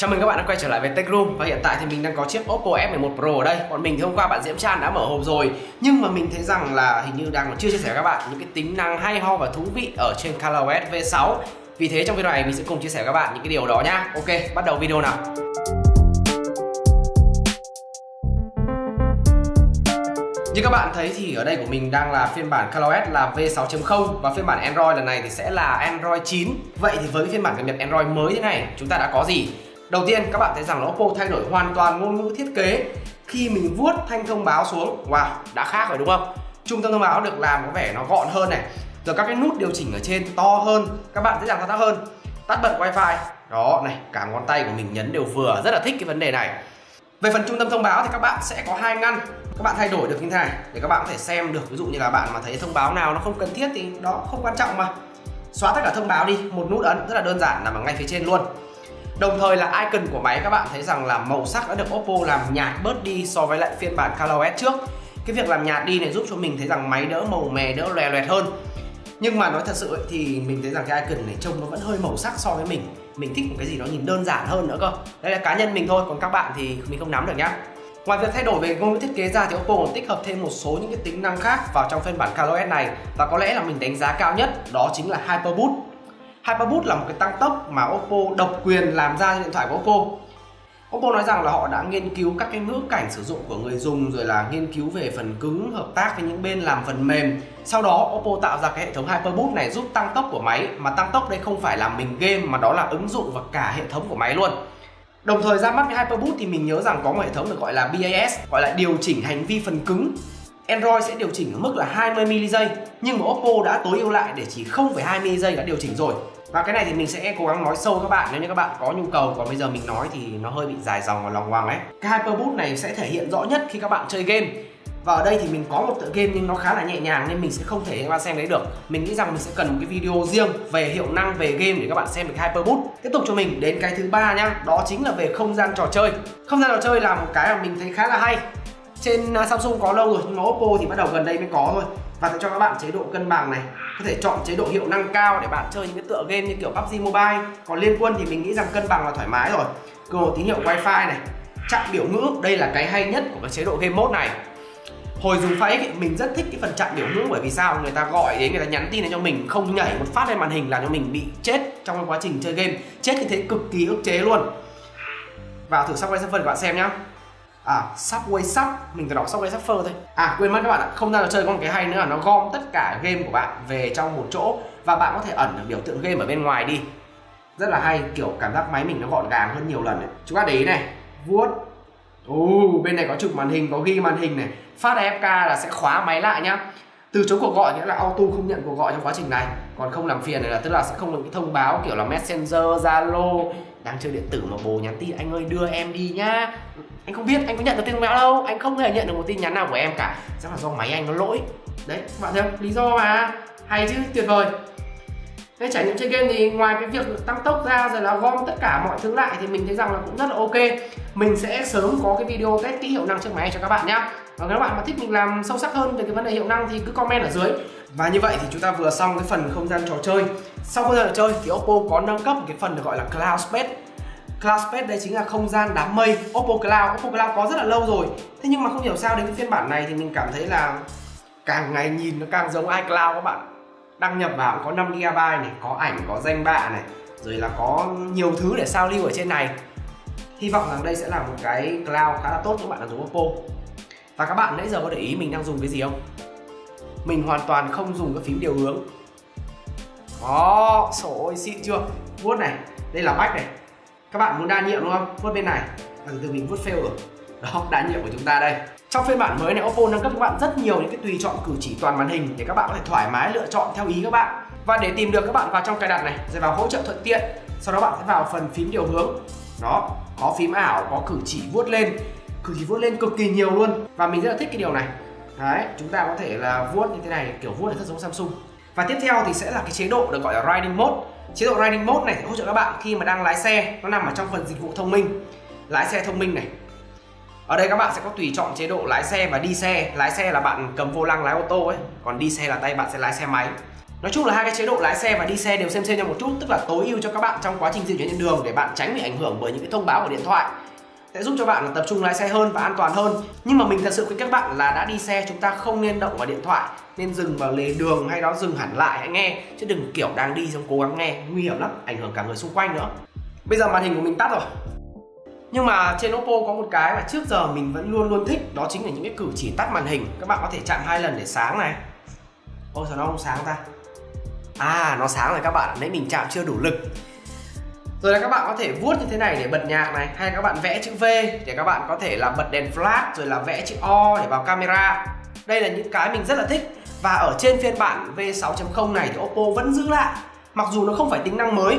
Chào mừng các bạn đã quay trở lại với Tech Room và hiện tại thì mình đang có chiếc Oppo F11 Pro ở đây. Bọn mình thì hôm qua bạn Diễm Chan đã mở hộp rồi nhưng mà mình thấy rằng là hình như đang chưa chia sẻ với các bạn những cái tính năng hay ho và thú vị ở trên ColorOS V6. Vì thế trong video này mình sẽ cùng chia sẻ với các bạn những cái điều đó nhá. Ok, bắt đầu video nào. Như các bạn thấy thì ở đây của mình đang là phiên bản ColorOS là V6.0 và phiên bản Android lần này thì sẽ là Android 9. Vậy thì với phiên bản cập nhật Android mới thế này, chúng ta đã có gì? Đầu tiên các bạn thấy rằng là Oppo thay đổi hoàn toàn ngôn ngữ thiết kế khi mình vuốt thanh thông báo xuống. Wow, đã khác rồi đúng không? Trung tâm thông báo được làm có vẻ nó gọn hơn này. Rồi các cái nút điều chỉnh ở trên to hơn, các bạn thấy rằng thao tác hơn. Tắt bật wifi. Đó này, cả ngón tay của mình nhấn đều vừa, rất là thích cái vấn đề này. Về phần trung tâm thông báo thì các bạn sẽ có hai ngăn các bạn thay đổi được như thế này để các bạn có thể xem được ví dụ như là bạn mà thấy thông báo nào nó không cần thiết thì đó không quan trọng mà xóa tất cả thông báo đi một nút ấn rất là đơn giản nằm ở ngay phía trên luôn Đồng thời là icon của máy các bạn thấy rằng là màu sắc đã được Oppo làm nhạt bớt đi so với lại phiên bản ColorOS trước. Cái việc làm nhạt đi này giúp cho mình thấy rằng máy đỡ màu mè, đỡ lòe loẹt hơn. Nhưng mà nói thật sự ấy, thì mình thấy rằng cái icon này trông nó vẫn hơi màu sắc so với mình. Mình thích một cái gì đó nhìn đơn giản hơn nữa cơ. Đây là cá nhân mình thôi, còn các bạn thì mình không nắm được nhá. Ngoài việc thay đổi về ngôn ngữ thiết kế ra thì Oppo còn tích hợp thêm một số những cái tính năng khác vào trong phiên bản ColorOS này. Và có lẽ là mình đánh giá cao nhất đó chính là Hyper Hyperboost là một cái tăng tốc mà Oppo độc quyền làm ra trên điện thoại của Oppo. Oppo nói rằng là họ đã nghiên cứu các cái ngữ cảnh sử dụng của người dùng rồi là nghiên cứu về phần cứng hợp tác với những bên làm phần mềm. Sau đó Oppo tạo ra cái hệ thống Hyperboost này giúp tăng tốc của máy mà tăng tốc đây không phải là mình game mà đó là ứng dụng và cả hệ thống của máy luôn. Đồng thời ra mắt với Hyperboost thì mình nhớ rằng có một hệ thống được gọi là BAS, gọi là điều chỉnh hành vi phần cứng. Android sẽ điều chỉnh ở mức là 20 ms giây, nhưng mà Oppo đã tối ưu lại để chỉ 0,2 ms giây đã điều chỉnh rồi. Và cái này thì mình sẽ cố gắng nói sâu các bạn nếu như các bạn có nhu cầu. Còn bây giờ mình nói thì nó hơi bị dài dòng và lòng hoàng ấy. Cái Hyperboost này sẽ thể hiện rõ nhất khi các bạn chơi game. Và ở đây thì mình có một tựa game nhưng nó khá là nhẹ nhàng nên mình sẽ không thể cho các bạn xem đấy được. Mình nghĩ rằng mình sẽ cần một cái video riêng về hiệu năng về game để các bạn xem được Hyperboost Tiếp tục cho mình đến cái thứ ba nhá Đó chính là về không gian trò chơi. Không gian trò chơi là một cái mà mình thấy khá là hay. Trên à, Samsung có lâu rồi nhưng mà Oppo thì bắt đầu gần đây mới có thôi. Và sẽ cho các bạn chế độ cân bằng này. Có thể chọn chế độ hiệu năng cao để bạn chơi những cái tựa game như kiểu PUBG Mobile. Còn liên quân thì mình nghĩ rằng cân bằng là thoải mái rồi. Cơ hội tín hiệu wifi này, chặn biểu ngữ, đây là cái hay nhất của cái chế độ game mode này. Hồi dùng pha thì mình rất thích cái phần chặn biểu ngữ bởi vì sao? Người ta gọi đến, người ta nhắn tin cho mình, không nhảy một phát lên màn hình làm cho mình bị chết trong cái quá trình chơi game. Chết như thế cực kỳ ức chế luôn. Vào thử subway surfer các bạn xem nhá à subway sub. Mình phải đọc subway surfer thôi. À quên mất các bạn ạ. Không ra là chơi có một cái hay nữa là nó gom tất cả game của bạn về trong một chỗ và bạn có thể ẩn được biểu tượng game ở bên ngoài đi. Rất là hay kiểu cảm giác máy mình nó gọn gàng hơn nhiều lần đấy chúng ta để ý này. Vuốt. Ồ, uh, bên này có chụp màn hình, có ghi màn hình này. Phát AFK là sẽ khóa máy lại nhá. Từ chối cuộc gọi nghĩa là auto không nhận cuộc gọi trong quá trình này. Còn không làm phiền này là tức là sẽ không được cái thông báo kiểu là Messenger, Zalo Đang chơi điện tử mà bố nhắn tin. Anh ơi đưa em đi nhá. Anh không biết anh có nhận được tin thông báo đâu. Anh không hề nhận được một tin nhắn nào của em cả. Chắc là do máy anh nó lỗi. Đấy, các bạn thấy không? Lý do mà. Hay chứ, tuyệt vời. Thế trải nghiệm chơi game thì ngoài cái việc tăng tốc ra rồi là gom tất cả mọi thứ lại thì mình thấy rằng là cũng rất là ok. Mình sẽ sớm có cái video test kỹ hiệu năng chiếc máy cho các bạn nhé và nếu các bạn mà thích mình làm sâu sắc hơn về cái vấn đề hiệu năng thì cứ comment ở dưới. Và như vậy thì chúng ta vừa xong cái phần không gian trò chơi. Sau không gian trò chơi thì Oppo có nâng cấp một cái phần được gọi là Cloud Space. Cloud Space đây chính là không gian đám mây Oppo Cloud. Oppo Cloud có rất là lâu rồi. Thế nhưng mà không hiểu sao đến cái phiên bản này thì mình cảm thấy là càng ngày nhìn nó càng giống iCloud các bạn. Đăng nhập vào có 5 GB này, có ảnh, có danh bạ này, rồi là có nhiều thứ để sao lưu ở trên này. Hy vọng rằng đây sẽ là một cái cloud khá là tốt cho các bạn ở dùng Oppo và các bạn nãy giờ có để ý mình đang dùng cái gì không? Mình hoàn toàn không dùng cái phím điều hướng. Đó sổ xịn chưa? Vuốt này, đây là bách này. Các bạn muốn đa nhiệm đúng không? Vuốt bên này. Từ từ mình vuốt fail rồi. Đó, đa nhiệm của chúng ta đây. Trong phiên bản mới này, Oppo nâng cấp các bạn rất nhiều những cái tùy chọn cử chỉ toàn màn hình để các bạn có thể thoải mái lựa chọn theo ý các bạn. Và để tìm được các bạn vào trong cài đặt này rồi vào hỗ trợ thuận tiện. Sau đó bạn sẽ vào phần phím điều hướng. Đó, có phím ảo, có cử chỉ vuốt lên cực kỳ vuốt lên, cực kỳ nhiều luôn. Và mình rất là thích cái điều này. Đấy, chúng ta có thể là vuốt như thế này, kiểu vuốt là rất giống Samsung. Và tiếp theo thì sẽ là cái chế độ được gọi là riding mode. Chế độ riding mode này sẽ hỗ trợ các bạn khi mà đang lái xe, nó nằm ở trong phần dịch vụ thông minh. Lái xe thông minh này. Ở đây các bạn sẽ có tùy chọn chế độ lái xe và đi xe. Lái xe là bạn cầm vô lăng lái ô tô ấy, còn đi xe là tay bạn sẽ lái xe máy. Nói chung là hai cái chế độ lái xe và đi xe đều xem xem nhau một chút, Tức là tối ưu cho các bạn trong quá trình di chuyển trên đường Để bạn tránh bị ảnh hưởng bởi những cái thông báo của điện thoại sẽ giúp cho bạn là tập trung lái xe hơn và an toàn hơn. Nhưng mà mình thật sự khuyên các bạn là đã đi xe, chúng ta không nên động vào điện thoại, nên dừng vào lề đường hay đó dừng hẳn lại, hãy nghe. Chứ đừng kiểu đang đi xong cố gắng nghe, nguy hiểm lắm, ảnh hưởng cả người xung quanh nữa. Bây giờ màn hình của mình tắt rồi. Nhưng mà trên Oppo có một cái mà trước giờ mình vẫn luôn luôn thích, đó chính là những cái cử chỉ tắt màn hình. Các bạn có thể chạm hai lần để sáng này. Ôi sao nó không sáng ta? À nó sáng rồi các bạn nãy mình chạm chưa đủ lực rồi là các bạn có thể vuốt như thế này để bật nhạc này, hay các bạn vẽ chữ V để các bạn có thể là bật đèn flash, rồi là vẽ chữ O để vào camera. Đây là những cái mình rất là thích. Và ở trên phiên bản V6.0 này thì Oppo vẫn giữ lại. Mặc dù nó không phải tính năng mới,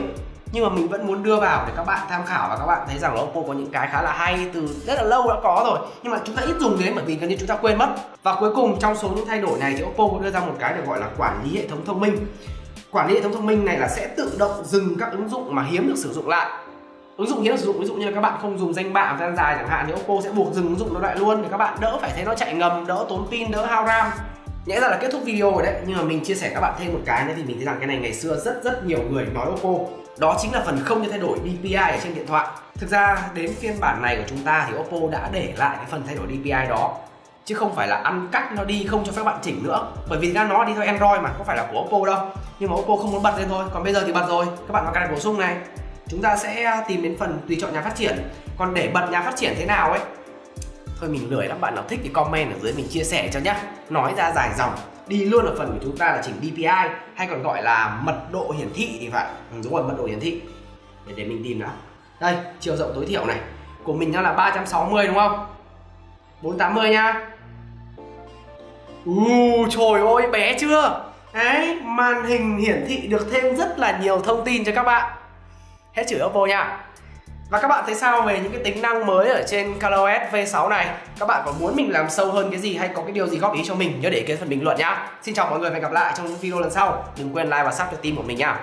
nhưng mà mình vẫn muốn đưa vào để các bạn tham khảo và các bạn thấy rằng là Oppo có những cái khá là hay từ rất là lâu đã có rồi. Nhưng mà chúng ta ít dùng đến bởi vì gần như chúng ta quên mất. Và cuối cùng trong số những thay đổi này thì Oppo có đưa ra một cái được gọi là quản lý hệ thống thông minh quản lý hệ thống thông minh này là sẽ tự động dừng các ứng dụng mà hiếm được sử dụng lại. Ứng dụng hiếm được sử dụng, ví dụ như là các bạn không dùng danh bạ thời gian dài chẳng hạn thì Oppo sẽ buộc dừng ứng dụng nó lại luôn. Để các bạn đỡ phải thấy nó chạy ngầm, đỡ tốn pin, đỡ hao ram. Nhẽ ra là kết thúc video rồi đấy. Nhưng mà mình chia sẻ các bạn thêm một cái nữa thì mình thấy rằng cái này ngày xưa rất rất nhiều người nói Oppo. Đó chính là phần không cho thay đổi DPI ở trên điện thoại. Thực ra đến phiên bản này của chúng ta thì Oppo đã để lại cái phần thay đổi DPI đó chứ không phải là ăn cắt nó đi không cho phép bạn chỉnh nữa. Bởi vì ra nó đi theo Android mà không phải là của Oppo đâu. Nhưng mà Oppo không muốn bật lên thôi. Còn bây giờ thì bật rồi. Các bạn vào cài bổ sung này. Chúng ta sẽ à, tìm đến phần tùy chọn nhà phát triển. Còn để bật nhà phát triển thế nào ấy? Thôi mình lười lắm bạn nào thích thì comment ở dưới mình chia sẻ cho nhá. Nói ra dài dòng đi luôn ở phần của chúng ta là chỉnh DPI hay còn gọi là mật độ hiển thị thì phải. Ừ, đúng rồi mật độ hiển thị. Để để mình tìm đã. Đây chiều rộng tối thiểu này. Của mình nó là 360 đúng không? 480 nhá. Uh, trời ơi bé chưa? Đấy, màn hình hiển thị được thêm rất là nhiều thông tin cho các bạn. Hết chữ Oppo nha. Và các bạn thấy sao về những cái tính năng mới ở trên ColorOS V6 này? Các bạn có muốn mình làm sâu hơn cái gì hay có cái điều gì góp ý cho mình Nhớ để cái phần bình luận nhá Xin chào mọi người và hẹn gặp lại trong những video lần sau. Đừng quên like và sub cho team của mình nha.